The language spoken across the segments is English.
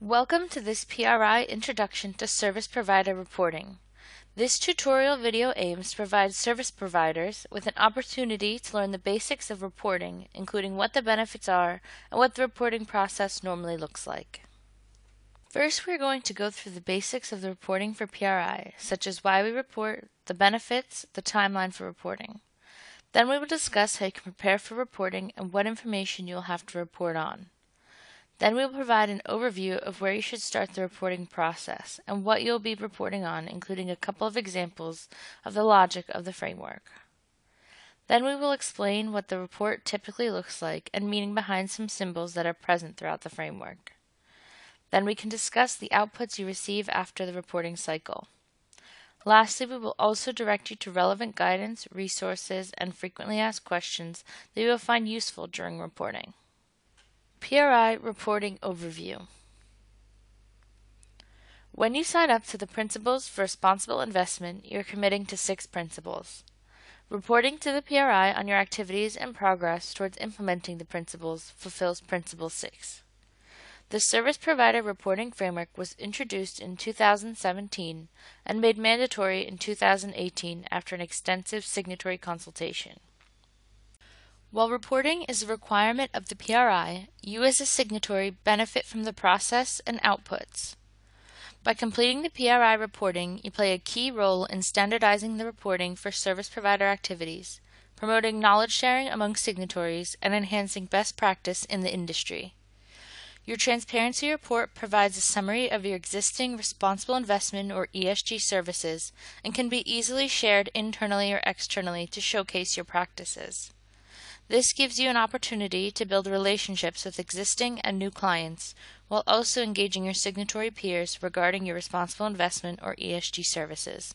Welcome to this PRI Introduction to Service Provider Reporting. This tutorial video aims to provide service providers with an opportunity to learn the basics of reporting, including what the benefits are and what the reporting process normally looks like. First, we're going to go through the basics of the reporting for PRI, such as why we report, the benefits, the timeline for reporting. Then we will discuss how you can prepare for reporting and what information you will have to report on. Then we will provide an overview of where you should start the reporting process and what you'll be reporting on, including a couple of examples of the logic of the framework. Then we will explain what the report typically looks like and meaning behind some symbols that are present throughout the framework. Then we can discuss the outputs you receive after the reporting cycle. Lastly, we will also direct you to relevant guidance, resources, and frequently asked questions that you will find useful during reporting. PRI Reporting Overview When you sign up to the Principles for Responsible Investment, you're committing to six principles. Reporting to the PRI on your activities and progress towards implementing the principles fulfills Principle 6. The Service Provider Reporting Framework was introduced in 2017 and made mandatory in 2018 after an extensive signatory consultation. While reporting is a requirement of the PRI, you as a signatory benefit from the process and outputs. By completing the PRI reporting, you play a key role in standardizing the reporting for service provider activities, promoting knowledge sharing among signatories, and enhancing best practice in the industry. Your transparency report provides a summary of your existing responsible investment or ESG services and can be easily shared internally or externally to showcase your practices. This gives you an opportunity to build relationships with existing and new clients while also engaging your signatory peers regarding your responsible investment or ESG services.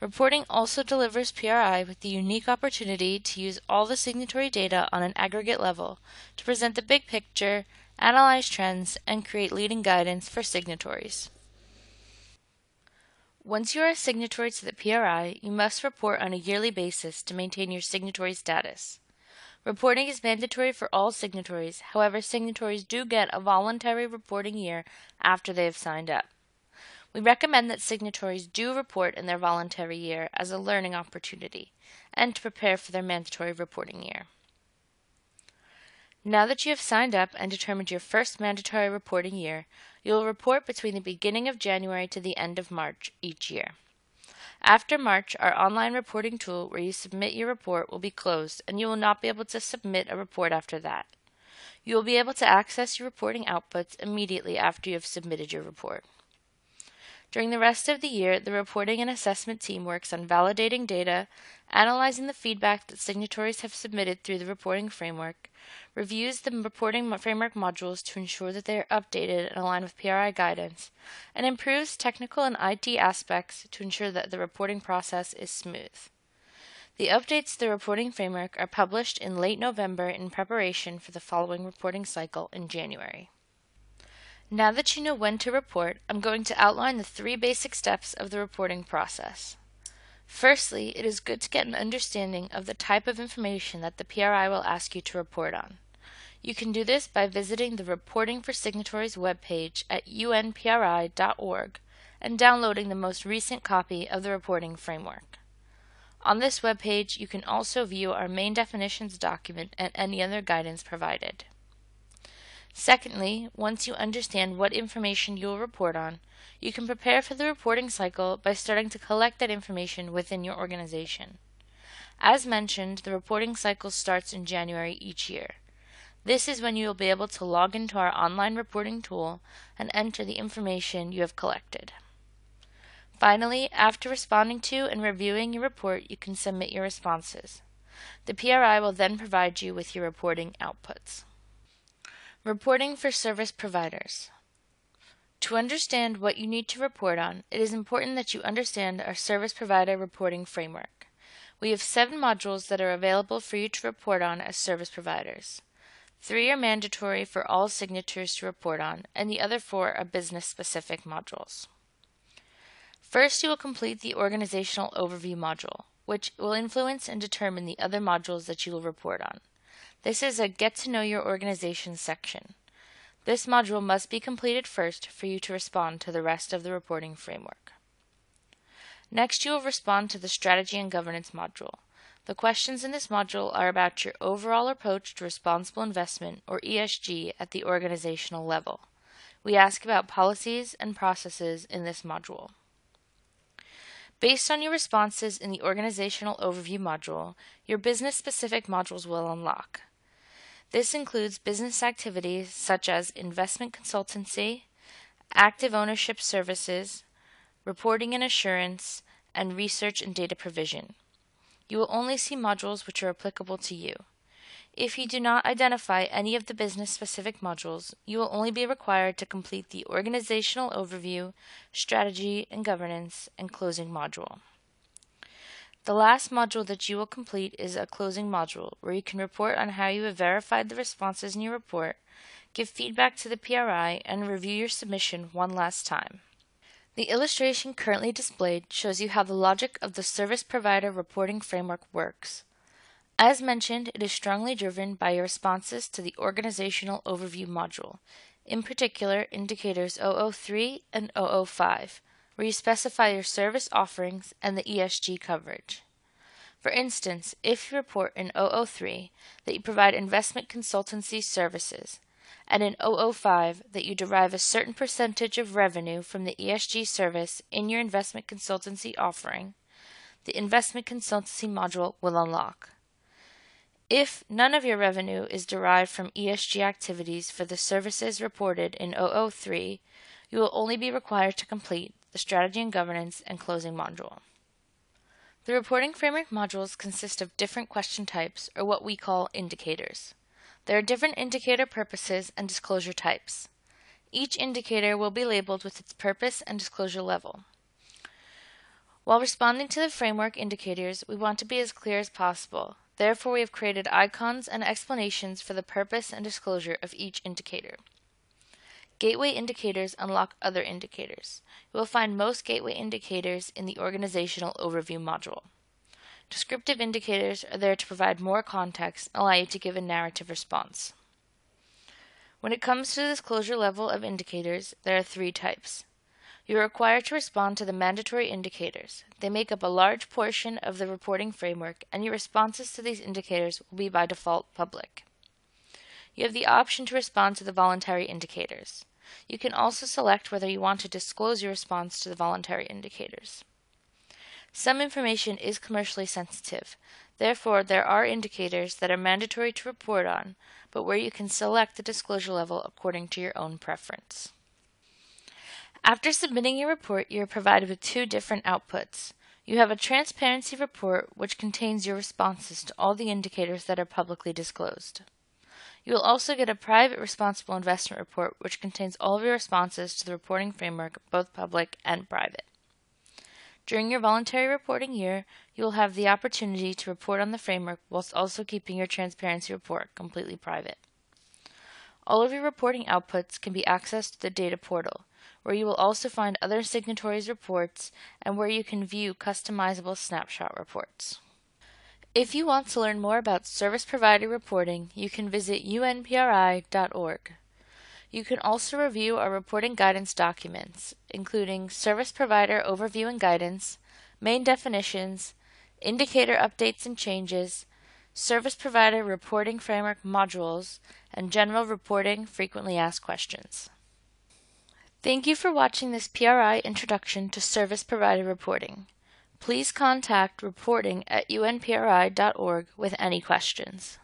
Reporting also delivers PRI with the unique opportunity to use all the signatory data on an aggregate level to present the big picture, analyze trends, and create leading guidance for signatories. Once you are a signatory to the PRI, you must report on a yearly basis to maintain your signatory status. Reporting is mandatory for all signatories. However, signatories do get a voluntary reporting year after they have signed up. We recommend that signatories do report in their voluntary year as a learning opportunity and to prepare for their mandatory reporting year. Now that you have signed up and determined your first mandatory reporting year, you will report between the beginning of January to the end of March each year. After March, our online reporting tool where you submit your report will be closed and you will not be able to submit a report after that. You will be able to access your reporting outputs immediately after you have submitted your report. During the rest of the year, the reporting and assessment team works on validating data, analyzing the feedback that signatories have submitted through the reporting framework, reviews the reporting framework modules to ensure that they are updated and aligned with PRI guidance, and improves technical and IT aspects to ensure that the reporting process is smooth. The updates to the reporting framework are published in late November in preparation for the following reporting cycle in January. Now that you know when to report, I'm going to outline the three basic steps of the reporting process. Firstly, it is good to get an understanding of the type of information that the PRI will ask you to report on. You can do this by visiting the Reporting for Signatories webpage at unpri.org and downloading the most recent copy of the reporting framework. On this webpage, you can also view our main definitions document and any other guidance provided. Secondly, once you understand what information you will report on, you can prepare for the reporting cycle by starting to collect that information within your organization. As mentioned, the reporting cycle starts in January each year. This is when you will be able to log into our online reporting tool and enter the information you have collected. Finally, after responding to and reviewing your report, you can submit your responses. The PRI will then provide you with your reporting outputs. Reporting for service providers. To understand what you need to report on, it is important that you understand our service provider reporting framework. We have seven modules that are available for you to report on as service providers. Three are mandatory for all signatures to report on, and the other four are business specific modules. First, you will complete the organizational overview module, which will influence and determine the other modules that you will report on. This is a Get to Know Your Organization section. This module must be completed first for you to respond to the rest of the reporting framework. Next, you will respond to the Strategy and Governance module. The questions in this module are about your overall approach to responsible investment, or ESG, at the organizational level. We ask about policies and processes in this module. Based on your responses in the Organizational Overview module, your business specific modules will unlock. This includes business activities such as investment consultancy, active ownership services, reporting and assurance, and research and data provision. You will only see modules which are applicable to you. If you do not identify any of the business specific modules, you will only be required to complete the Organizational Overview, Strategy and Governance, and Closing module. The last module that you will complete is a closing module where you can report on how you have verified the responses in your report, give feedback to the PRI, and review your submission one last time. The illustration currently displayed shows you how the logic of the Service Provider Reporting Framework works. As mentioned, it is strongly driven by your responses to the Organizational Overview module, in particular Indicators 003 and 005, where you specify your service offerings and the ESG coverage. For instance, if you report in 003 that you provide investment consultancy services, and in 005 that you derive a certain percentage of revenue from the ESG service in your investment consultancy offering, the investment consultancy module will unlock. If none of your revenue is derived from ESG activities for the services reported in 003, you will only be required to complete the Strategy and Governance and Closing module. The reporting framework modules consist of different question types, or what we call indicators. There are different indicator purposes and disclosure types. Each indicator will be labeled with its purpose and disclosure level. While responding to the framework indicators, we want to be as clear as possible, Therefore, we have created icons and explanations for the purpose and disclosure of each indicator. Gateway indicators unlock other indicators. You will find most gateway indicators in the Organizational Overview module. Descriptive indicators are there to provide more context and allow you to give a narrative response. When it comes to the disclosure level of indicators, there are three types. You are required to respond to the mandatory indicators. They make up a large portion of the reporting framework, and your responses to these indicators will be by default public. You have the option to respond to the voluntary indicators. You can also select whether you want to disclose your response to the voluntary indicators. Some information is commercially sensitive. Therefore, there are indicators that are mandatory to report on, but where you can select the disclosure level according to your own preference. After submitting your report, you are provided with two different outputs. You have a transparency report, which contains your responses to all the indicators that are publicly disclosed. You will also get a private responsible investment report, which contains all of your responses to the reporting framework, both public and private. During your voluntary reporting year, you will have the opportunity to report on the framework whilst also keeping your transparency report completely private. All of your reporting outputs can be accessed to the data portal where you will also find other signatories' reports and where you can view customizable snapshot reports. If you want to learn more about service provider reporting, you can visit unpri.org. You can also review our reporting guidance documents, including Service Provider Overview and Guidance, Main Definitions, Indicator Updates and Changes, Service Provider Reporting Framework Modules, and General Reporting Frequently Asked Questions. Thank you for watching this PRI Introduction to Service Provider Reporting. Please contact reporting at unpri.org with any questions.